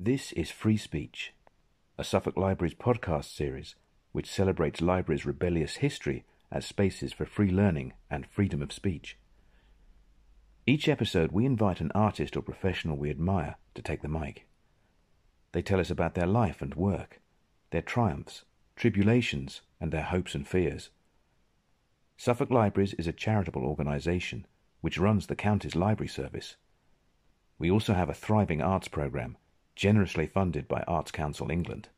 This is Free Speech, a Suffolk Libraries podcast series which celebrates libraries' rebellious history as spaces for free learning and freedom of speech. Each episode, we invite an artist or professional we admire to take the mic. They tell us about their life and work, their triumphs, tribulations, and their hopes and fears. Suffolk Libraries is a charitable organisation which runs the county's library service. We also have a thriving arts programme, generously funded by Arts Council England.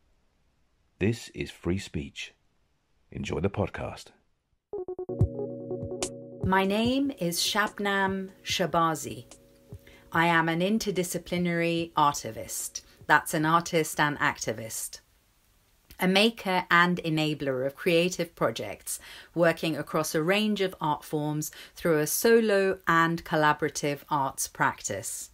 This is Free Speech. Enjoy the podcast. My name is Shabnam Shabazi. I am an interdisciplinary artivist. That's an artist and activist. A maker and enabler of creative projects, working across a range of art forms through a solo and collaborative arts practice.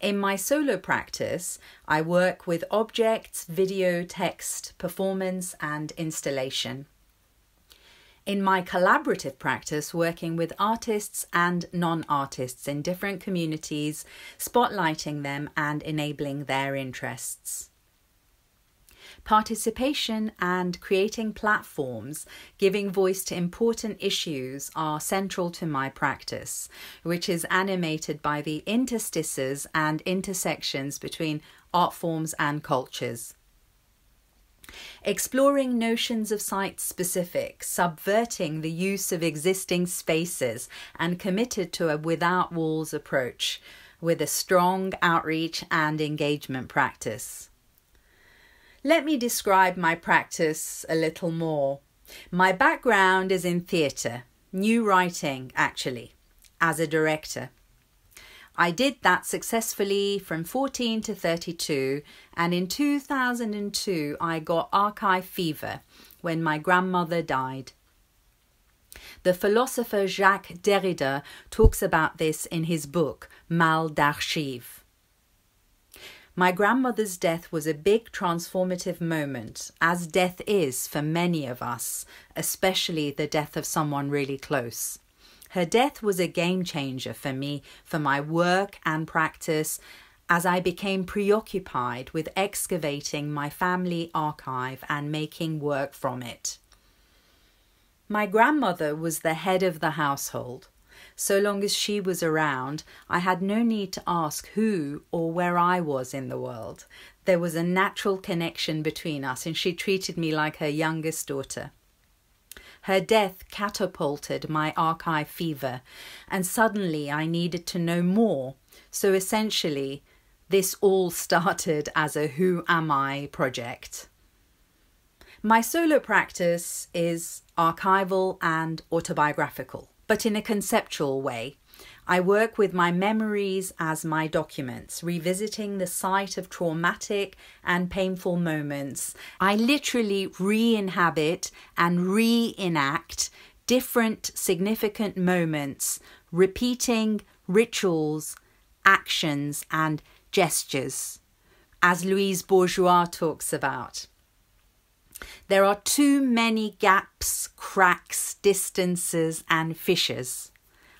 In my solo practice, I work with objects, video, text, performance, and installation. In my collaborative practice, working with artists and non artists in different communities, spotlighting them and enabling their interests. Participation and creating platforms giving voice to important issues are central to my practice, which is animated by the interstices and intersections between art forms and cultures. Exploring notions of site specific, subverting the use of existing spaces, and committed to a without walls approach with a strong outreach and engagement practice. Let me describe my practice a little more. My background is in theatre, new writing actually, as a director. I did that successfully from 14 to 32, and in 2002 I got archive fever when my grandmother died. The philosopher Jacques Derrida talks about this in his book Mal d'Archives. My grandmother's death was a big transformative moment, as death is for many of us, especially the death of someone really close. Her death was a game changer for me, for my work and practice, as I became preoccupied with excavating my family archive and making work from it. My grandmother was the head of the household. So long as she was around, I had no need to ask who or where I was in the world. There was a natural connection between us, and she treated me like her youngest daughter. Her death catapulted my archive fever, and suddenly I needed to know more. So essentially, this all started as a Who Am I project. My solo practice is archival and autobiographical but in a conceptual way. I work with my memories as my documents, revisiting the site of traumatic and painful moments. I literally re inhabit and re enact different significant moments, repeating rituals, actions, and gestures, as Louise Bourgeois talks about. There are too many gaps, cracks, distances, and fissures.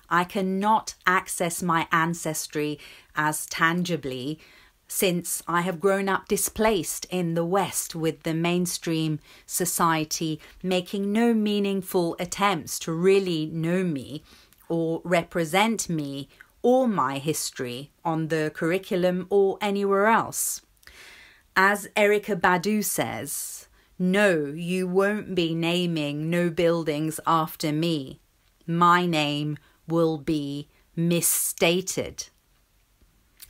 I cannot access my ancestry as tangibly since I have grown up displaced in the West with the mainstream society making no meaningful attempts to really know me or represent me or my history on the curriculum or anywhere else. As Erykah Badu says, no, you won't be naming no buildings after me. My name will be misstated.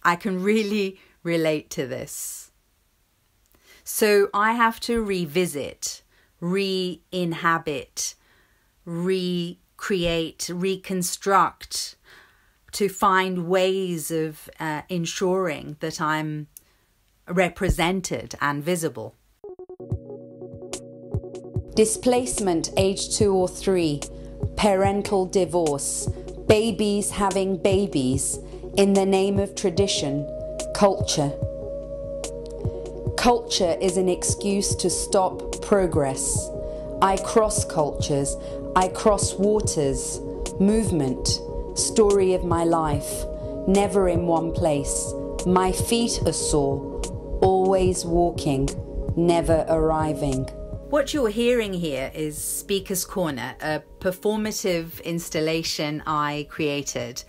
I can really relate to this. So I have to revisit, re inhabit, recreate, reconstruct to find ways of uh, ensuring that I'm represented and visible. Displacement age two or three, parental divorce, babies having babies. In the name of tradition, culture. Culture is an excuse to stop progress. I cross cultures, I cross waters, movement, story of my life, never in one place. My feet are sore, always walking, never arriving. What you're hearing here is Speaker's Corner, a performative installation I created.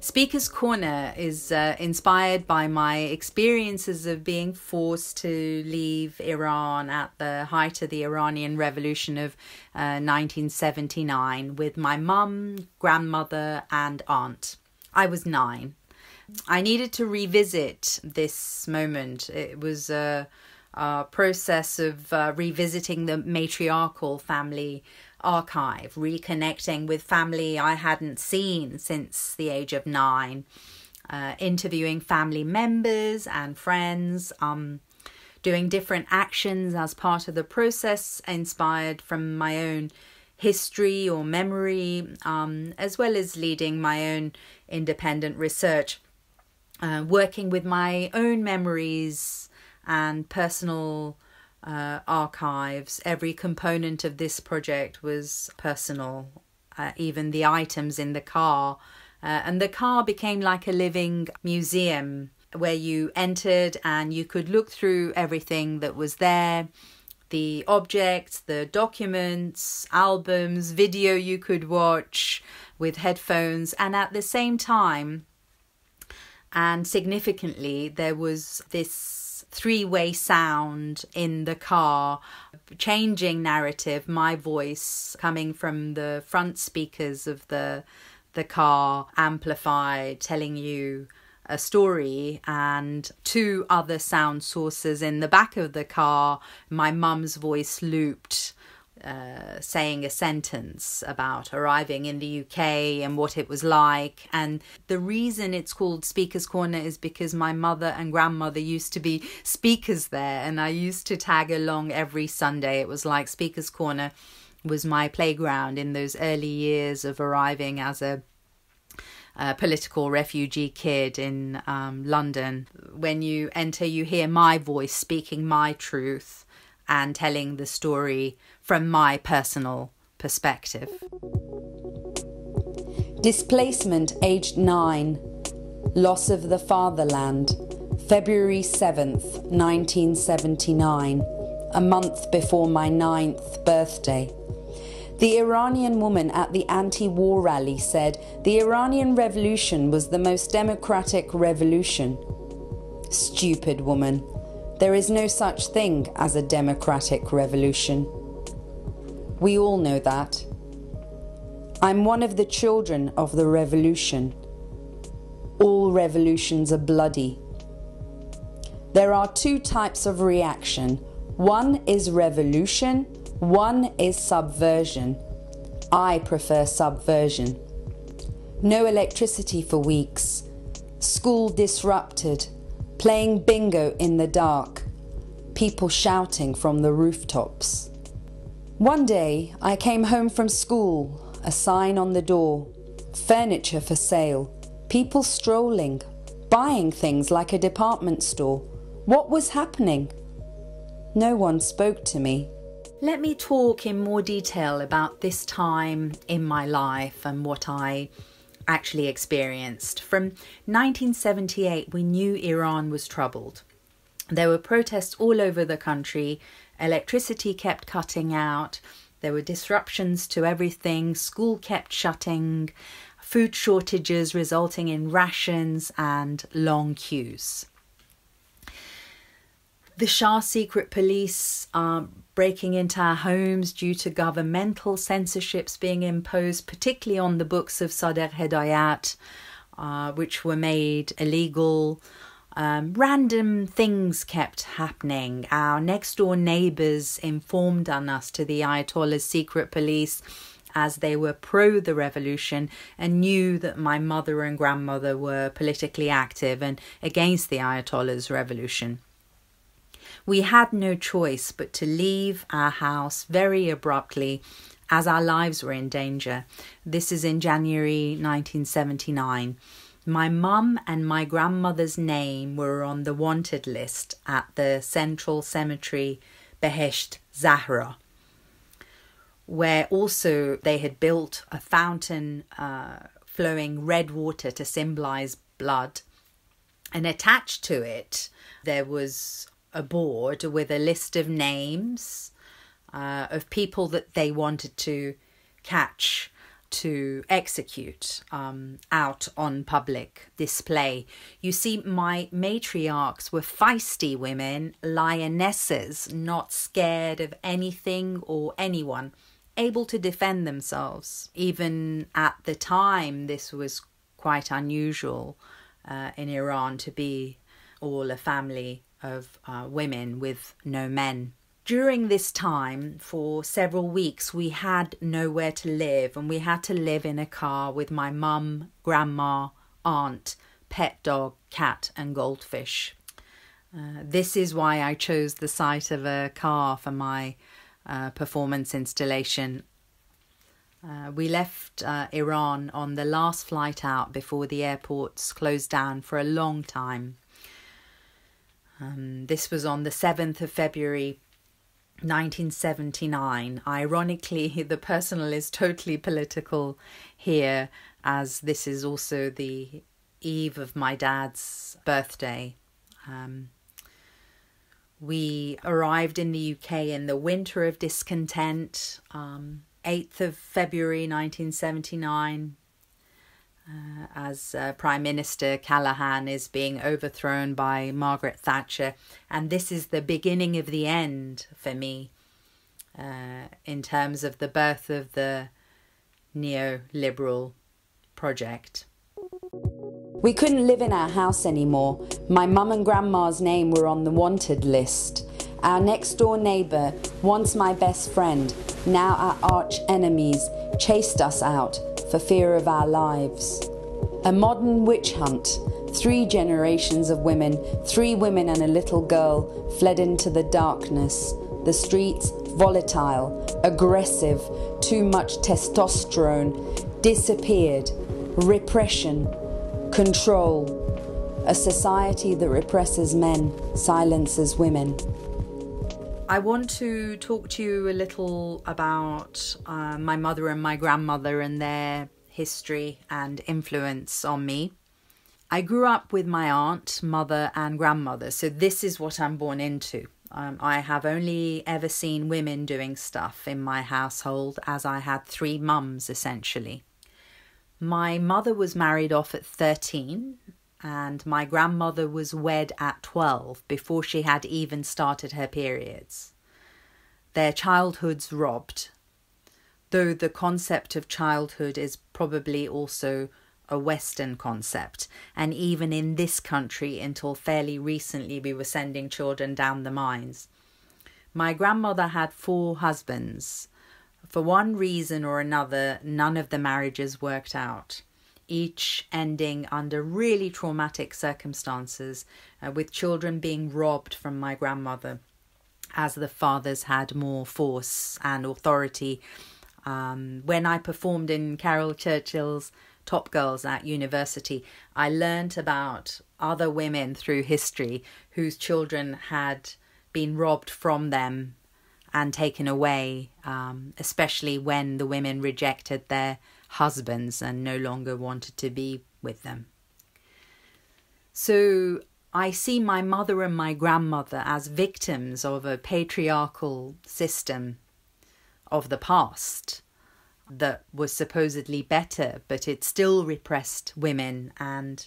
Speaker's Corner is uh, inspired by my experiences of being forced to leave Iran at the height of the Iranian Revolution of uh, 1979 with my mum, grandmother, and aunt. I was nine. I needed to revisit this moment. It was a, a process of uh, revisiting the matriarchal family archive, reconnecting with family I hadn't seen since the age of nine, uh, interviewing family members and friends, um, doing different actions as part of the process, inspired from my own history or memory, um, as well as leading my own independent research uh, working with my own memories and personal uh, archives. Every component of this project was personal, uh, even the items in the car. Uh, and the car became like a living museum where you entered and you could look through everything that was there the objects, the documents, albums, video you could watch with headphones, and at the same time, and significantly, there was this three way sound in the car, changing narrative, my voice coming from the front speakers of the the car amplified telling you a story and two other sound sources in the back of the car my mum's voice looped uh, saying a sentence about arriving in the UK and what it was like. And the reason it's called Speaker's Corner is because my mother and grandmother used to be speakers there, and I used to tag along every Sunday. It was like Speaker's Corner was my playground in those early years of arriving as a political refugee kid in um, London. When you enter, you hear my voice speaking my truth and telling the story from my personal perspective. Displacement aged 9. Loss of the fatherland. February 7th, 1979, a month before my ninth birthday. The Iranian woman at the anti war rally said the Iranian revolution was the most democratic revolution. Stupid woman. There is no such thing as a democratic revolution. We all know that. I'm one of the children of the revolution. All revolutions are bloody. There are two types of reaction one is revolution, one is subversion. I prefer subversion. No electricity for weeks, school disrupted, playing bingo in the dark, people shouting from the rooftops. One day I came home from school, a sign on the door, furniture for sale, people strolling, buying things like a department store. What was happening? No one spoke to me. Let me talk in more detail about this time in my life and what I actually experienced. From 1978, we knew Iran was troubled. There were protests all over the country Electricity kept cutting out. There were disruptions to everything. School kept shutting. Food shortages resulting in rations and long queues. The Shah secret police are breaking into our homes due to governmental censorships being imposed, particularly on the books of Sadegh Hedayat, uh, which were made illegal um, random things kept happening. Our next door neighbors informed on us to the Ayatollah's secret police as they were pro the revolution and knew that my mother and grandmother were politically active and against the Ayatollah's revolution. We had no choice but to leave our house very abruptly as our lives were in danger. This is in January 1979. My mum and my grandmother's name were on the wanted list at the Central Cemetery Behesht Zahra, where also they had built a fountain uh, flowing red water to symbolize blood. And attached to it, there was a board with a list of names uh, of people that they wanted to catch to execute um, out on public display. You see, my matriarchs were feisty women, lionesses, not scared of anything or anyone, able to defend themselves. Even at the time, this was quite unusual uh, in Iran to be all a family of uh, women with no men during this time, for several weeks, we had nowhere to live and we had to live in a car with my mum, grandma, aunt, pet dog, cat, and goldfish. Uh, this is why I chose the site of a car for my uh, performance installation. Uh, we left uh, Iran on the last flight out before the airports closed down for a long time. Um, this was on the 7th of February 1979. Ironically, the personal is totally political here, as this is also the eve of my dad's birthday. Um, we arrived in the UK in the winter of discontent, um, 8th of February 1979 uh, as uh, Prime Minister Callaghan is being overthrown by Margaret Thatcher. And this is the beginning of the end for me uh, in terms of the birth of the neoliberal project. We couldn't live in our house anymore. My mum and grandma's name were on the wanted list. Our next door neighbour, once my best friend, now our arch enemies, chased us out for fear of our lives. A modern witch hunt. Three generations of women, three women and a little girl, fled into the darkness. The streets, volatile, aggressive, too much testosterone, disappeared. Repression, control. A society that represses men, silences women. I want to talk to you a little about uh, my mother and my grandmother and their history and influence on me. I grew up with my aunt, mother, and grandmother, so this is what I'm born into. Um, I have only ever seen women doing stuff in my household as I had three mums essentially. My mother was married off at 13 and my grandmother was wed at 12 before she had even started her periods. Their childhoods robbed, though the concept of childhood is probably also a Western concept, and even in this country, until fairly recently, we were sending children down the mines. My grandmother had four husbands. For one reason or another, none of the marriages worked out each ending under really traumatic circumstances, uh, with children being robbed from my grandmother as the fathers had more force and authority. Um, when I performed in Caryl Churchill's Top Girls at university, I learnt about other women through history whose children had been robbed from them and taken away, um, especially when the women rejected their husbands and no longer wanted to be with them. So I see my mother and my grandmother as victims of a patriarchal system of the past that was supposedly better, but it still repressed women and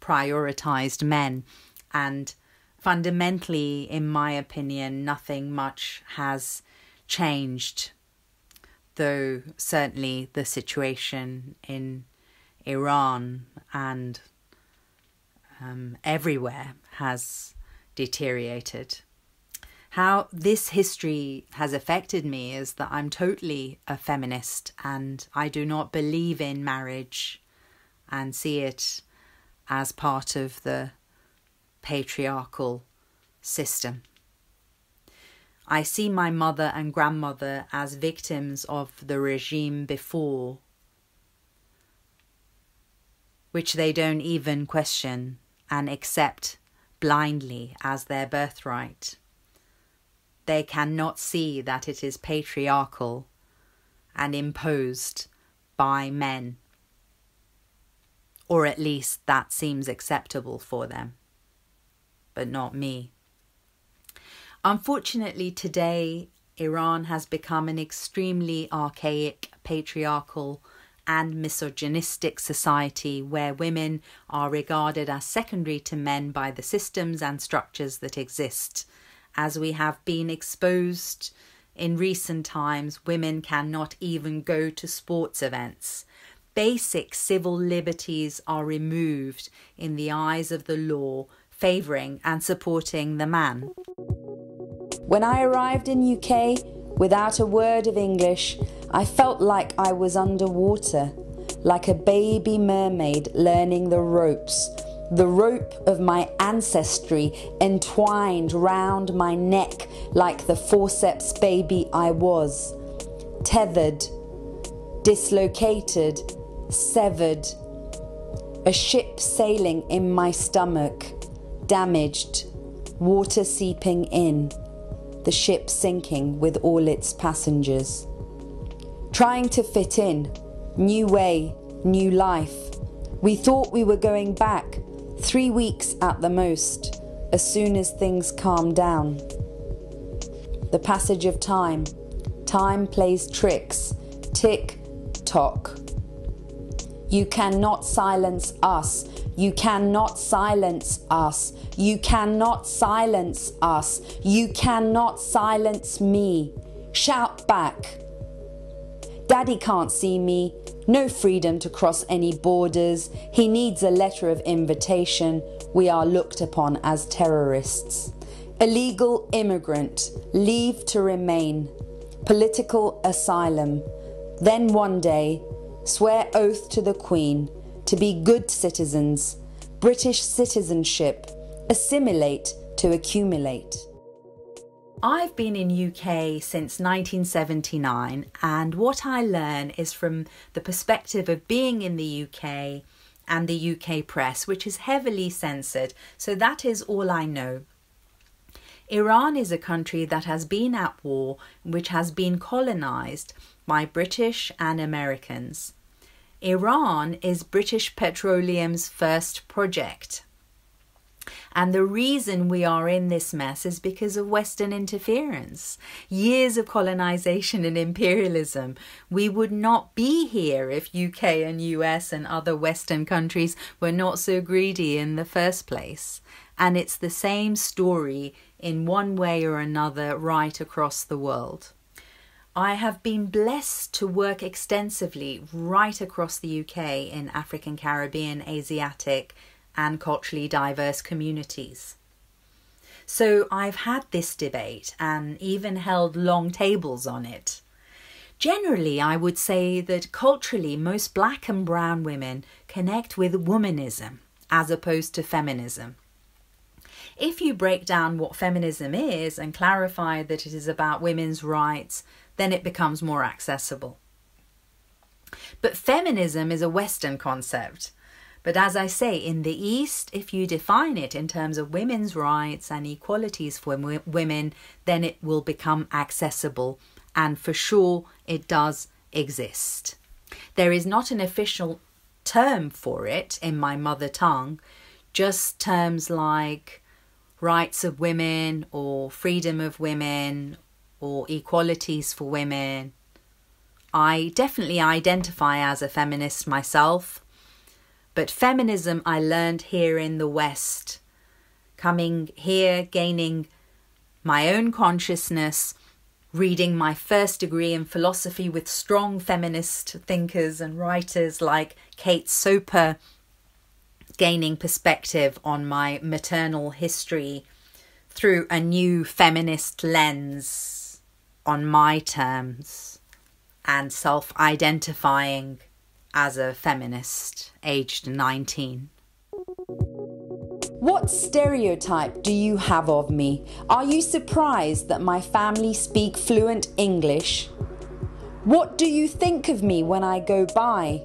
prioritized men. And fundamentally, in my opinion, nothing much has changed though certainly the situation in Iran and um, everywhere has deteriorated. How this history has affected me is that I'm totally a feminist and I do not believe in marriage and see it as part of the patriarchal system. I see my mother and grandmother as victims of the regime before, which they don't even question and accept blindly as their birthright. They cannot see that it is patriarchal and imposed by men, or at least that seems acceptable for them, but not me. Unfortunately, today, Iran has become an extremely archaic, patriarchal, and misogynistic society where women are regarded as secondary to men by the systems and structures that exist. As we have been exposed in recent times, women cannot even go to sports events. Basic civil liberties are removed in the eyes of the law, favouring and supporting the man. When I arrived in UK, without a word of English, I felt like I was underwater, like a baby mermaid learning the ropes, the rope of my ancestry entwined round my neck like the forceps baby I was, tethered, dislocated, severed, a ship sailing in my stomach, damaged, water seeping in the ship sinking with all its passengers. Trying to fit in, new way, new life. We thought we were going back, three weeks at the most, as soon as things calmed down. The passage of time, time plays tricks, tick tock. You cannot silence us. You cannot silence us. You cannot silence us. You cannot silence me. Shout back. Daddy can't see me. No freedom to cross any borders. He needs a letter of invitation. We are looked upon as terrorists. Illegal immigrant, leave to remain. Political asylum. Then one day, swear oath to the Queen to be good citizens, British citizenship, assimilate to accumulate. I've been in UK since 1979 and what I learn is from the perspective of being in the UK and the UK press which is heavily censored so that is all I know. Iran is a country that has been at war which has been colonized by British and Americans. Iran is British Petroleum's first project. And the reason we are in this mess is because of Western interference. Years of colonization and imperialism. We would not be here if UK and US and other Western countries were not so greedy in the first place. And it's the same story in one way or another right across the world. I have been blessed to work extensively right across the UK in African, Caribbean, Asiatic, and culturally diverse communities. So I've had this debate and even held long tables on it. Generally, I would say that culturally, most black and brown women connect with womanism as opposed to feminism. If you break down what feminism is and clarify that it is about women's rights, then it becomes more accessible. But feminism is a Western concept. But as I say, in the East, if you define it in terms of women's rights and equalities for women, then it will become accessible. And for sure, it does exist. There is not an official term for it in my mother tongue, just terms like rights of women or freedom of women or equalities for women. I definitely identify as a feminist myself, but feminism I learned here in the West, coming here, gaining my own consciousness, reading my first degree in philosophy with strong feminist thinkers and writers like Kate Soper, gaining perspective on my maternal history through a new feminist lens on my terms and self identifying as a feminist aged 19. What stereotype do you have of me? Are you surprised that my family speak fluent English? What do you think of me when I go by?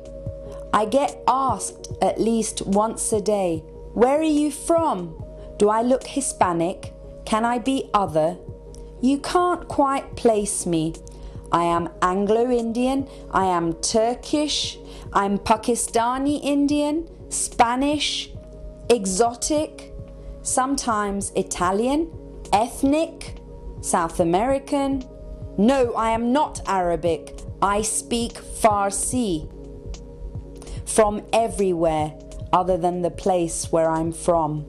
I get asked at least once a day, Where are you from? Do I look Hispanic? Can I be other? You can't quite place me. I am Anglo Indian, I am Turkish, I'm Pakistani Indian, Spanish, exotic, sometimes Italian, ethnic, South American? No, I am not Arabic. I speak Farsi. From everywhere other than the place where I'm from.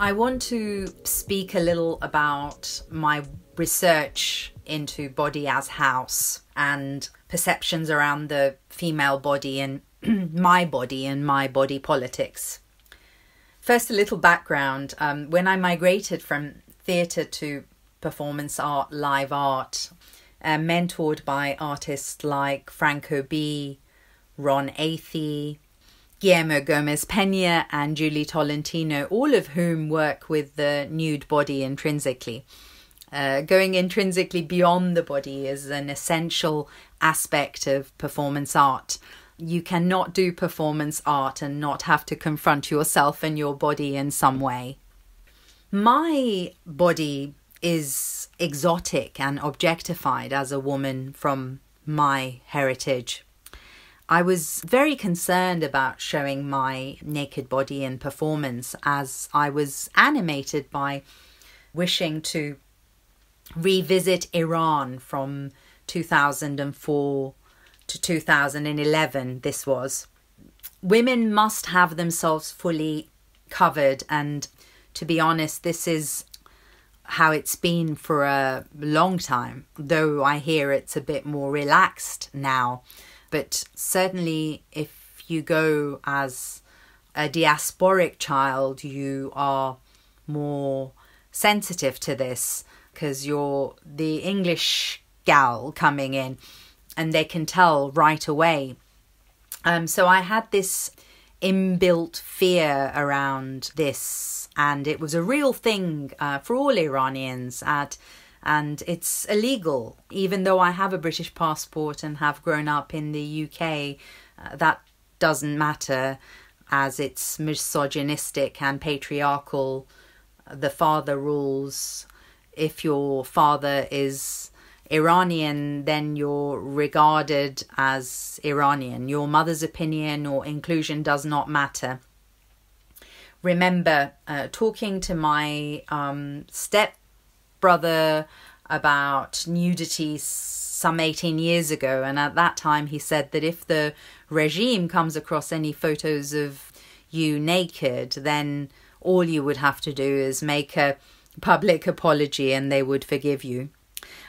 I want to speak a little about my research into body as house and perceptions around the female body and my body and my body politics. First, a little background. Um, when I migrated from theatre to performance art, live art, uh, mentored by artists like Franco B, Ron Athey, Guillermo Gomez Pena, and Julie Tolentino, all of whom work with the nude body intrinsically. Uh, going intrinsically beyond the body is an essential aspect of performance art. You cannot do performance art and not have to confront yourself and your body in some way. My body is exotic and objectified as a woman from my heritage. I was very concerned about showing my naked body in performance as I was animated by wishing to revisit Iran from 2004 to 2011. This was. Women must have themselves fully covered, and to be honest, this is how it's been for a long time, though I hear it's a bit more relaxed now. But certainly, if you go as a diasporic child, you are more sensitive to this because you're the English gal coming in and they can tell right away. Um, so I had this inbuilt fear around this, and it was a real thing uh, for all Iranians. At and it's illegal, even though I have a British passport and have grown up in the UK. Uh, that doesn't matter, as it's misogynistic and patriarchal. The father rules if your father is Iranian, then you're regarded as Iranian. Your mother's opinion or inclusion does not matter. Remember, uh, talking to my um, step brother about nudity some 18 years ago, and at that time he said that if the regime comes across any photos of you naked, then all you would have to do is make a public apology and they would forgive you.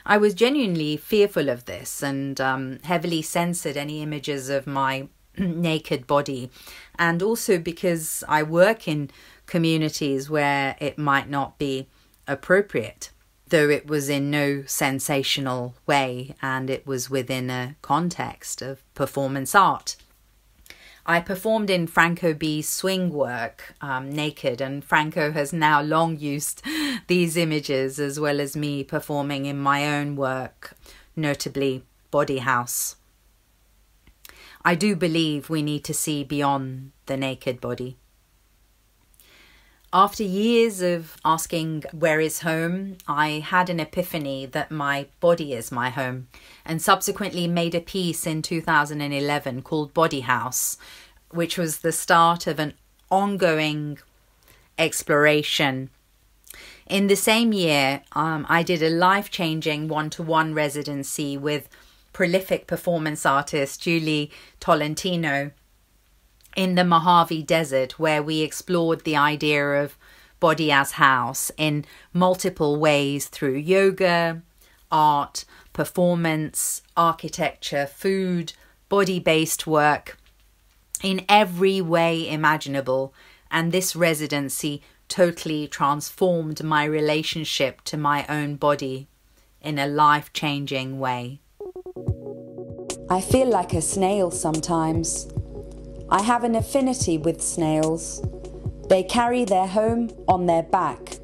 I was genuinely fearful of this and um, heavily censored any images of my naked body, and also because I work in communities where it might not be appropriate, though it was in no sensational way and it was within a context of performance art. I performed in Franco B's swing work um, naked, and Franco has now long used these images as well as me performing in my own work, notably Body House. I do believe we need to see beyond the naked body. After years of asking where is home, I had an epiphany that my body is my home, and subsequently made a piece in 2011 called Body House, which was the start of an ongoing exploration. In the same year, um, I did a life changing one to one residency with prolific performance artist Julie Tolentino in the Mojave Desert, where we explored the idea of body as house in multiple ways through yoga, art, performance, architecture, food, body based work in every way imaginable. And this residency totally transformed my relationship to my own body in a life changing way. I feel like a snail sometimes. I have an affinity with snails. They carry their home on their back.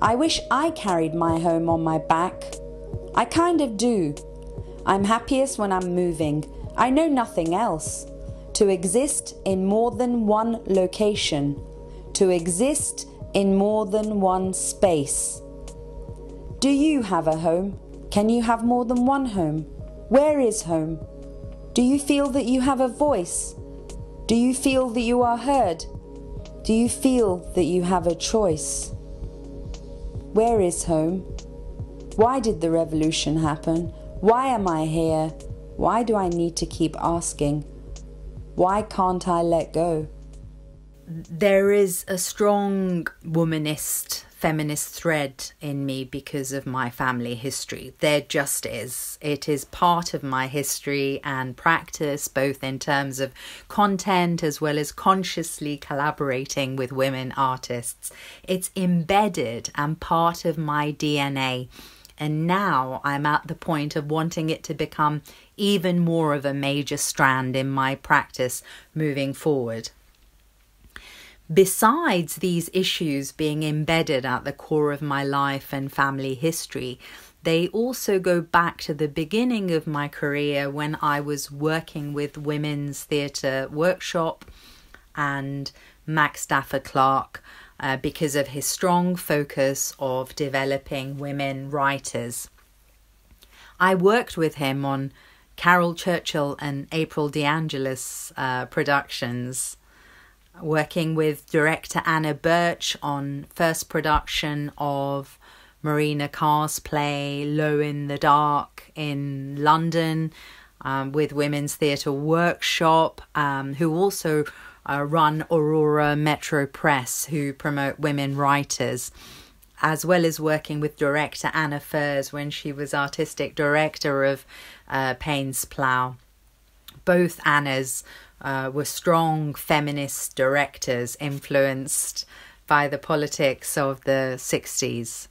I wish I carried my home on my back. I kind of do. I'm happiest when I'm moving. I know nothing else. To exist in more than one location. To exist in more than one space. Do you have a home? Can you have more than one home? Where is home? Do you feel that you have a voice? Do you feel that you are heard? Do you feel that you have a choice? Where is home? Why did the revolution happen? Why am I here? Why do I need to keep asking? Why can't I let go? There is a strong womanist feminist thread in me because of my family history. There just is. It is part of my history and practice, both in terms of content as well as consciously collaborating with women artists. It's embedded and part of my DNA. And now I'm at the point of wanting it to become even more of a major strand in my practice moving forward besides these issues being embedded at the core of my life and family history, they also go back to the beginning of my career when I was working with Women's Theatre Workshop and Max Stafford Clark uh, because of his strong focus of developing women writers. I worked with him on Caryl Churchill and April DeAngelis uh, productions working with director Anna Birch on first production of Marina Carr's play Low in the Dark in London, um, with Women's Theatre Workshop, um, who also uh, run Aurora Metro Press, who promote women writers, as well as working with director Anna Furse when she was artistic director of uh, Paines Plough. Both Annas uh, were strong feminist directors influenced by the politics of the 60s.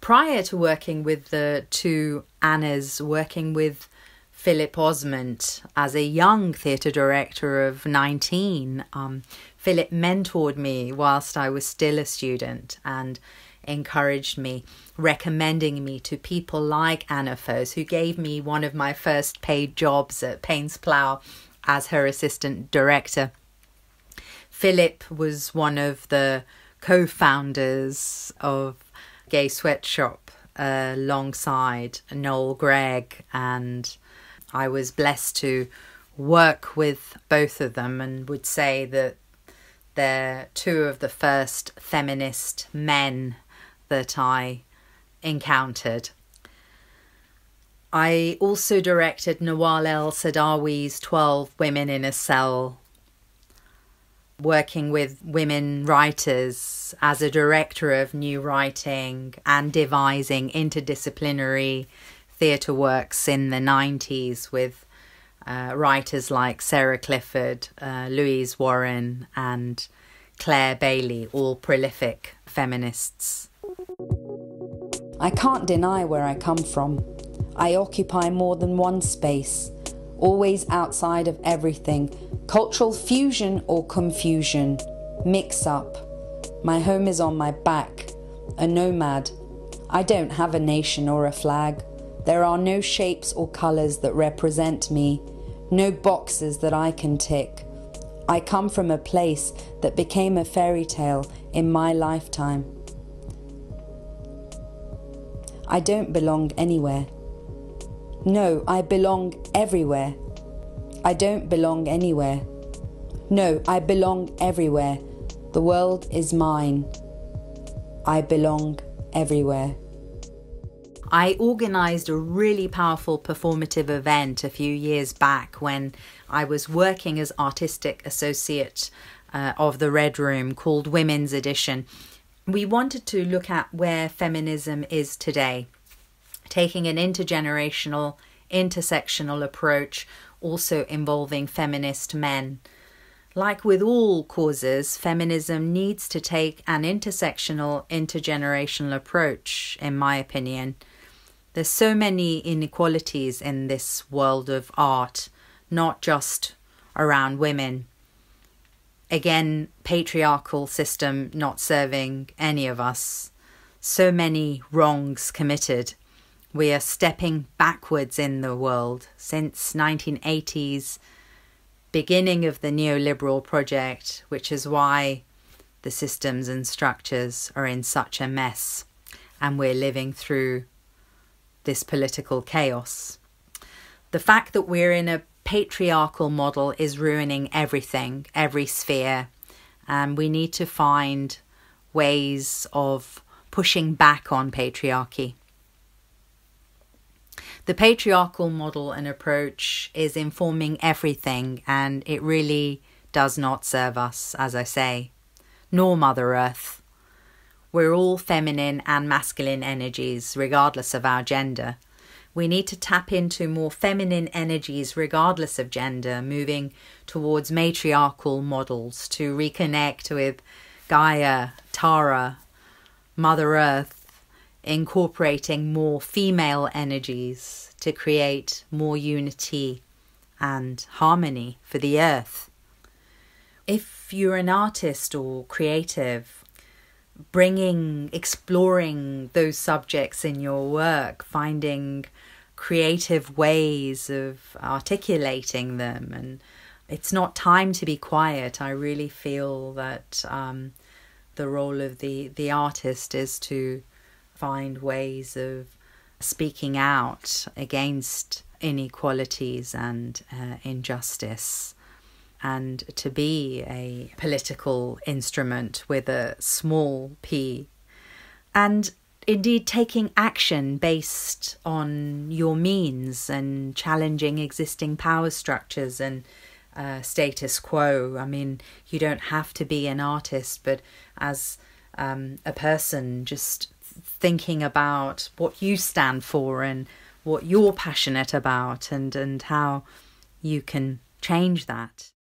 Prior to working with the two Annas, working with Philip Osment as a young theatre director of 19, um, Philip mentored me whilst I was still a student and encouraged me, recommending me to people like Anna Furse, who gave me one of my first paid jobs at Paines Plough as her assistant director. Philip was one of the co founders of Gay Sweatshop uh, alongside Noel Greig, and I was blessed to work with both of them and would say that they're two of the first feminist men that I encountered. I also directed Nawal El Saadawi's 12 Women in a Cell, working with women writers as a director of new writing and devising interdisciplinary theatre works in the 90s with uh, writers like Sarah Clifford, uh, Louise Warren, and Claire Bailey, all prolific feminists. I can't deny where I come from. I occupy more than one space, always outside of everything. Cultural fusion or confusion, mix up. My home is on my back, a nomad. I don't have a nation or a flag. There are no shapes or colours that represent me, no boxes that I can tick. I come from a place that became a fairy tale in my lifetime. I don't belong anywhere. No, I belong everywhere. I don't belong anywhere. No, I belong everywhere. The world is mine. I belong everywhere. I organised a really powerful performative event a few years back when I was working as artistic associate uh, of the Red Room called Women's Edition. We wanted to look at where feminism is today taking an intergenerational, intersectional approach, also involving feminist men. Like with all causes, feminism needs to take an intersectional, intergenerational approach, in my opinion. There's so many inequalities in this world of art, not just around women. Again, patriarchal system not serving any of us. So many wrongs committed we are stepping backwards in the world since 1980s beginning of the neoliberal project which is why the systems and structures are in such a mess and we're living through this political chaos. The fact that we're in a patriarchal model is ruining everything every sphere and we need to find ways of pushing back on patriarchy The patriarchal model and approach is informing everything, and it really does not serve us, as I say, nor Mother Earth. We're all feminine and masculine energies, regardless of our gender. We need to tap into more feminine energies, regardless of gender, moving towards matriarchal models to reconnect with Gaia, Tara, Mother Earth, incorporating more female energies to create more unity and harmony for the earth. If you're an artist or creative, bringing, exploring those subjects in your work, finding creative ways of articulating them, and it's not time to be quiet. I really feel that um, the role of the, the artist is to find ways of speaking out against inequalities and uh, injustice and to be a political instrument with a small p and indeed taking action based on your means and challenging existing power structures and uh, status quo. I mean, you don't have to be an artist, but as um, a person, just thinking about what you stand for and what you're passionate about and, and how you can change that.